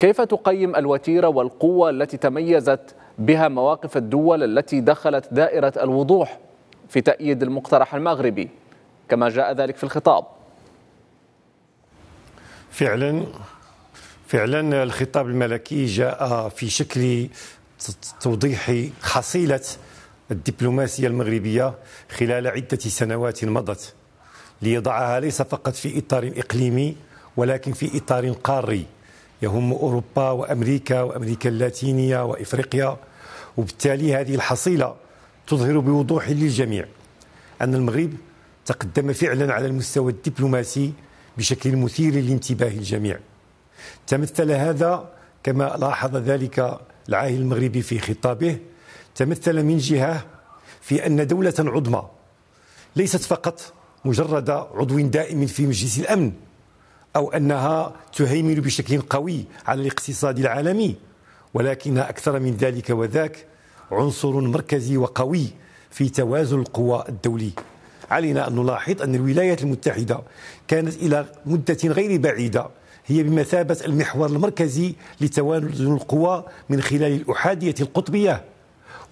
كيف تقيم الوتيرة والقوة التي تميزت بها مواقف الدول التي دخلت دائرة الوضوح في تأييد المقترح المغربي؟ كما جاء ذلك في الخطاب. فعلا فعلا الخطاب الملكي جاء في شكل توضيح حصيلة الدبلوماسية المغربية خلال عدة سنوات مضت ليضعها ليس فقط في إطار إقليمي ولكن في إطار قاري. يهم أوروبا وأمريكا وأمريكا اللاتينية وإفريقيا وبالتالي هذه الحصيلة تظهر بوضوح للجميع أن المغرب تقدم فعلا على المستوى الدبلوماسي بشكل مثير لانتباه الجميع. تمثل هذا كما لاحظ ذلك العاهل المغربي في خطابه تمثل من جهة في أن دولة عظمى ليست فقط مجرد عضو دائم في مجلس الأمن أو أنها تهيمن بشكل قوي على الاقتصاد العالمي ولكنها أكثر من ذلك وذاك عنصر مركزي وقوي في توازن القوى الدولي. علينا أن نلاحظ أن الولايات المتحدة كانت إلى مدة غير بعيدة هي بمثابة المحور المركزي لتوازن القوى من خلال الأحادية القطبية.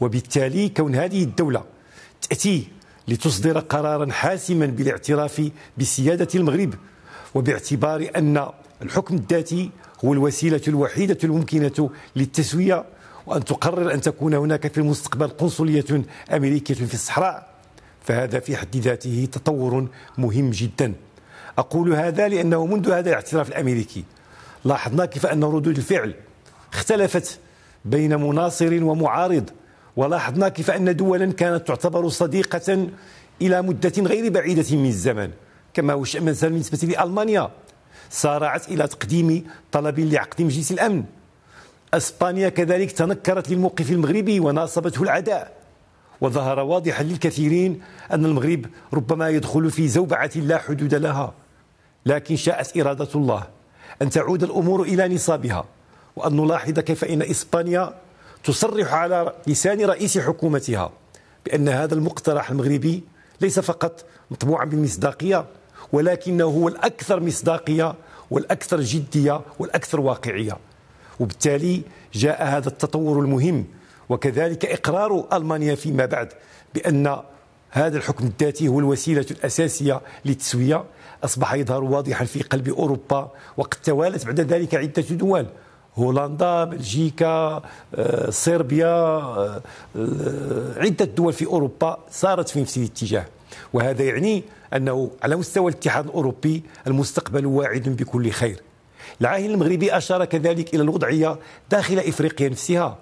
وبالتالي كون هذه الدولة تأتي لتصدر قرارا حاسما بالاعتراف بسيادة المغرب وباعتبار أن الحكم الذاتي هو الوسيلة الوحيدة الممكنة للتسوية وأن تقرر أن تكون هناك في المستقبل قنصلية أمريكية في الصحراء فهذا في حد ذاته تطور مهم جدا. أقول هذا لأنه منذ هذا الاعتراف الأمريكي لاحظنا كيف أن ردود الفعل اختلفت بين مناصر ومعارض ولاحظنا كيف أن دولا كانت تعتبر صديقة إلى مدة غير بعيدة من الزمن. كما مثلا بالنسبة لألمانيا سارعت إلى تقديم طلب لعقد مجلس الأمن. أسبانيا كذلك تنكرت للموقف المغربي وناصبته العداء. وظهر واضحا للكثيرين أن المغرب ربما يدخل في زوبعة لا حدود لها لكن شاءت إرادة الله أن تعود الأمور إلى نصابها. وأن نلاحظ كيف إن إسبانيا تصرح على لسان رئيس حكومتها بأن هذا المقترح المغربي ليس فقط مطبوعا بالمصداقية ولكنه هو الأكثر مصداقية والأكثر جدية والأكثر واقعية. وبالتالي جاء هذا التطور المهم وكذلك إقرار ألمانيا فيما بعد بأن هذا الحكم الذاتي هو الوسيلة الأساسية للتسوية. أصبح يظهر واضحا في قلب أوروبا وقد توالت بعد ذلك عدة دول هولندا بلجيكا آه، صربيا آه، عدة دول في أوروبا صارت في نفس الاتجاه. وهذا يعني أنه على مستوى الاتحاد الأوروبي المستقبل واعد بكل خير. العاهل المغربي أشار كذلك إلى الوضعية داخل إفريقيا نفسها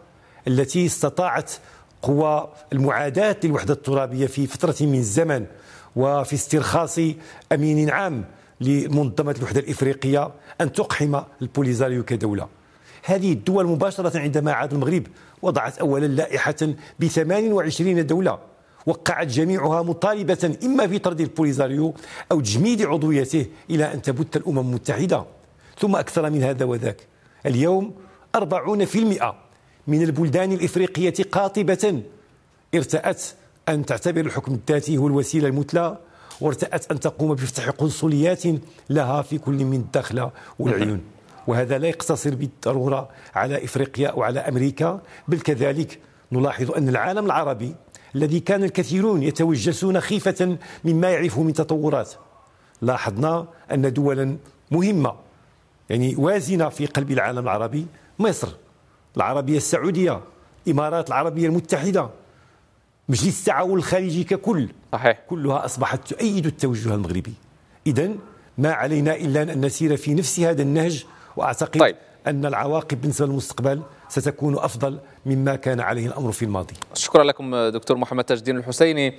التي استطاعت قوى المعاداة للوحدة الترابية في فترة من الزمن وفي استرخاص أمين عام لمنظمة الوحدة الإفريقية أن تقحم البوليزاريو كدولة. هذه الدول مباشرة عندما عاد المغرب وضعت أولا لائحة ب 28 دولة. وقعت جميعها مطالبة إما في طرد البوليزاريو أو تجميد عضويته إلى أن تبت الأمم المتحدة. ثم أكثر من هذا وذاك. اليوم 40% من البلدان الإفريقية قاطبة. ارتأت أن تعتبر الحكم الذاتي هو الوسيلة المثلى وارتأت أن تقوم بفتح قنصليات لها في كل من الداخلة والعيون. وهذا لا يقتصر بالضرورة على إفريقيا أو على أمريكا بل كذلك نلاحظ أن العالم العربي الذي كان الكثيرون يتوجسون خيفة مما يعرفه من تطورات لاحظنا أن دولا مهمة يعني وازنة في قلب العالم العربي مصر العربية السعودية الإمارات العربية المتحدة مجلس التعاون الخارجي ككل صحيح. كلها أصبحت تؤيد التوجه المغربي إذا ما علينا إلا أن نسير في نفس هذا النهج وأعتقد طيب. أن العواقب بالنسبة للمستقبل ستكون أفضل مما كان عليه الأمر في الماضي. شكرا لكم دكتور محمد تاج الدين الحسيني.